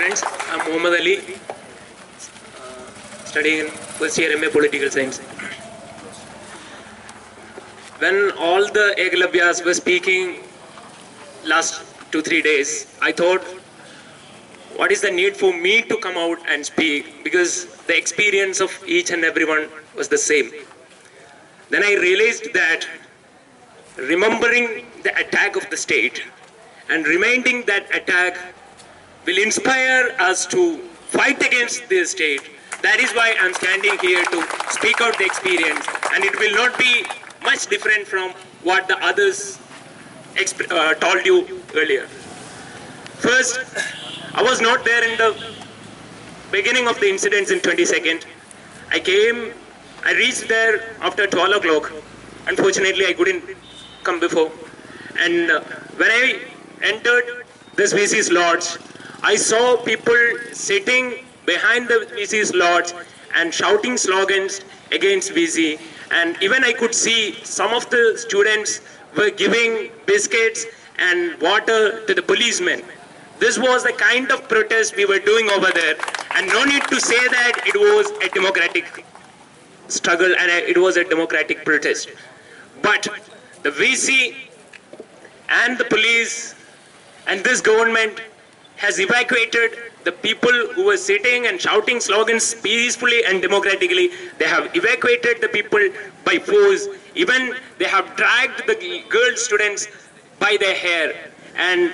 friends. I'm Muhammad Ali, uh, studying in first year MA Political Science. When all the Ekalavyas were speaking last two, three days, I thought, what is the need for me to come out and speak? Because the experience of each and everyone was the same. Then I realized that remembering the attack of the state and reminding that attack will inspire us to fight against the state. That is why I'm standing here to speak out the experience, and it will not be much different from what the others uh, told you earlier. First, I was not there in the beginning of the incidents in 22nd. I came, I reached there after 12 o'clock. Unfortunately, I couldn't come before. And uh, when I entered this VC's lodge, I saw people sitting behind the VC's lodge and shouting slogans against VC. And even I could see some of the students were giving biscuits and water to the policemen. This was the kind of protest we were doing over there. And no need to say that it was a democratic struggle and it was a democratic protest. But the VC and the police and this government has evacuated the people who were sitting and shouting slogans peacefully and democratically. They have evacuated the people by force. Even they have dragged the girl students by their hair. And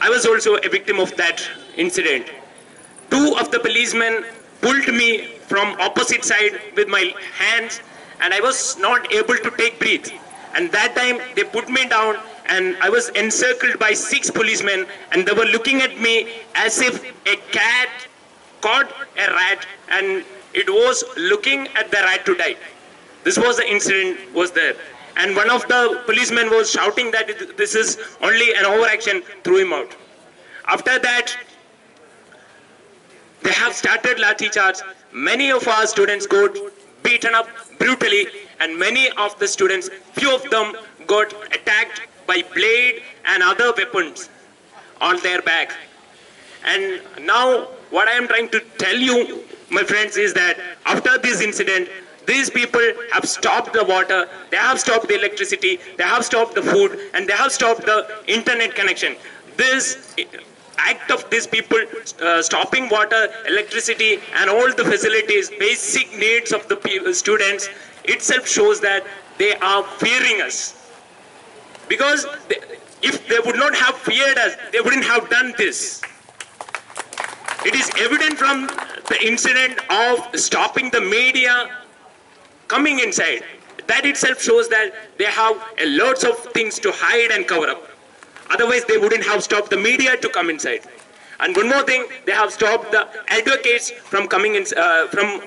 I was also a victim of that incident. Two of the policemen pulled me from opposite side with my hands and I was not able to take breath. And that time they put me down and I was encircled by six policemen and they were looking at me as if a cat caught a rat and it was looking at the rat to die. This was the incident was there. And one of the policemen was shouting that this is only an overaction, threw him out. After that, they have started lathi charge. Many of our students got beaten up brutally, and many of the students, few of them got attacked by blade and other weapons on their back. And now, what I am trying to tell you, my friends, is that after this incident, these people have stopped the water, they have stopped the electricity, they have stopped the food, and they have stopped the internet connection. This act of these people uh, stopping water, electricity, and all the facilities, basic needs of the students, itself shows that they are fearing us. Because they, if they would not have feared us, they wouldn't have done this. It is evident from the incident of stopping the media coming inside. That itself shows that they have a lots of things to hide and cover up. Otherwise, they wouldn't have stopped the media to come inside. And one more thing, they have stopped the advocates from coming in, uh, from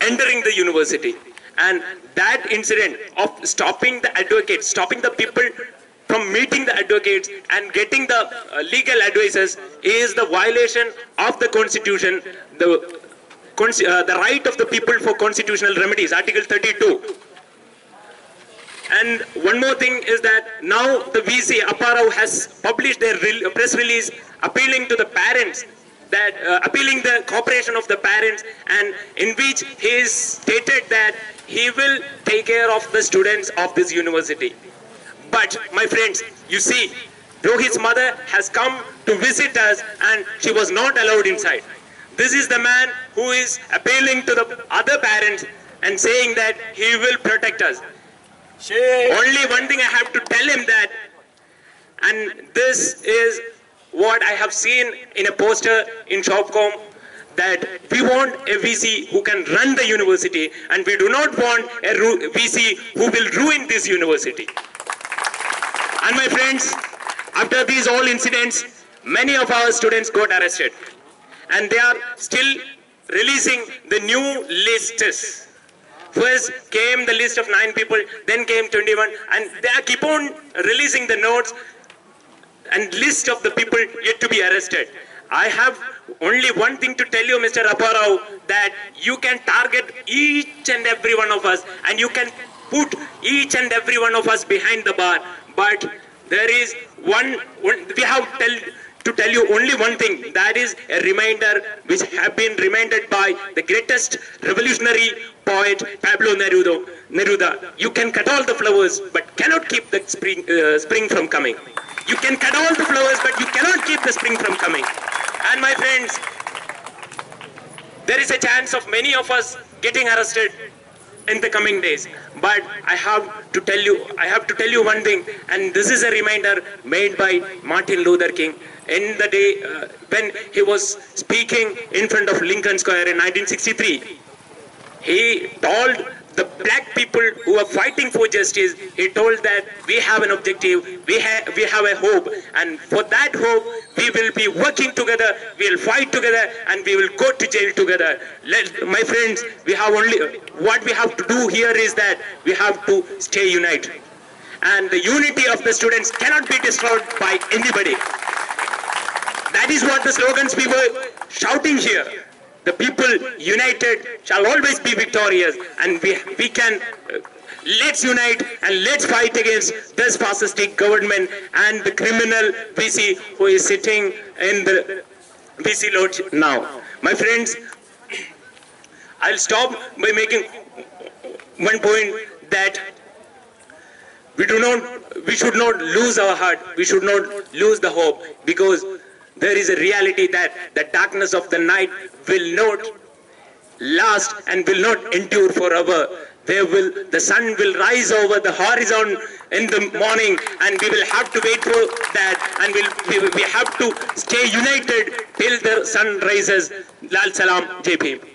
entering the university. And that incident of stopping the advocates, stopping the people from meeting the advocates and getting the uh, legal advices is the violation of the constitution, the, uh, the right of the people for constitutional remedies, Article 32. And one more thing is that now the VC Apparao has published their re- press release appealing to the parents that uh, appealing the cooperation of the parents and in which he stated that he will take care of the students of this university. But my friends, you see, Rohith's mother has come to visit us and she was not allowed inside. This is the man who is appealing to the other parents and saying that he will protect us. Only one thing I have to tell him that, and this is what I have seen in a poster in Shopcom, that we want a VC who can run the university, and we do not want a VC who will ruin this university. And my friends, after these all incidents, many of our students got arrested, and they are still releasing the new lists. First came the list of nine people, then came 21, and they keep on releasing the notes and list of the people yet to be arrested. I have only one thing to tell you, Mr. Apparao, that you can target each and every one of us, and you can put each and every one of us behind the bar. But there is one, one we have tell, to tell you only one thing. That is a reminder which have been reminded by the greatest revolutionary poet Pablo Neruda. Neruda. You can cut all the flowers, but cannot keep the spring, uh, spring from coming. You can cut all the flowers, but you cannot keep the spring from coming. And my friends, there is a chance of many of us getting arrested in the coming days. But I have to tell you, I have to tell you one thing, and this is a reminder made by Martin Luther King in the day uh, when he was speaking in front of Lincoln Square in 1963. He told the black people who are fighting for justice, he told that we have an objective, we have we have a hope, and for that hope we will be working together, we will fight together, and we will go to jail together. Let, my friends, we have only what we have to do here is that we have to stay united, and the unity of the students cannot be destroyed by anybody. That is what the slogans we were shouting here. The people united shall always be victorious, and we, we can. Uh, let's unite and let's fight against this fascistic government and the criminal VC who is sitting in the VC lodge now. My friends, I'll stop by making one point that we do not, we should not lose our heart, we should not lose the hope because there is a reality that the darkness of the night will not last and will not endure forever. There will, the sun will rise over the horizon in the morning and we will have to wait for that and we'll, we, we have to stay united till the sun rises. Lal Salam, JP.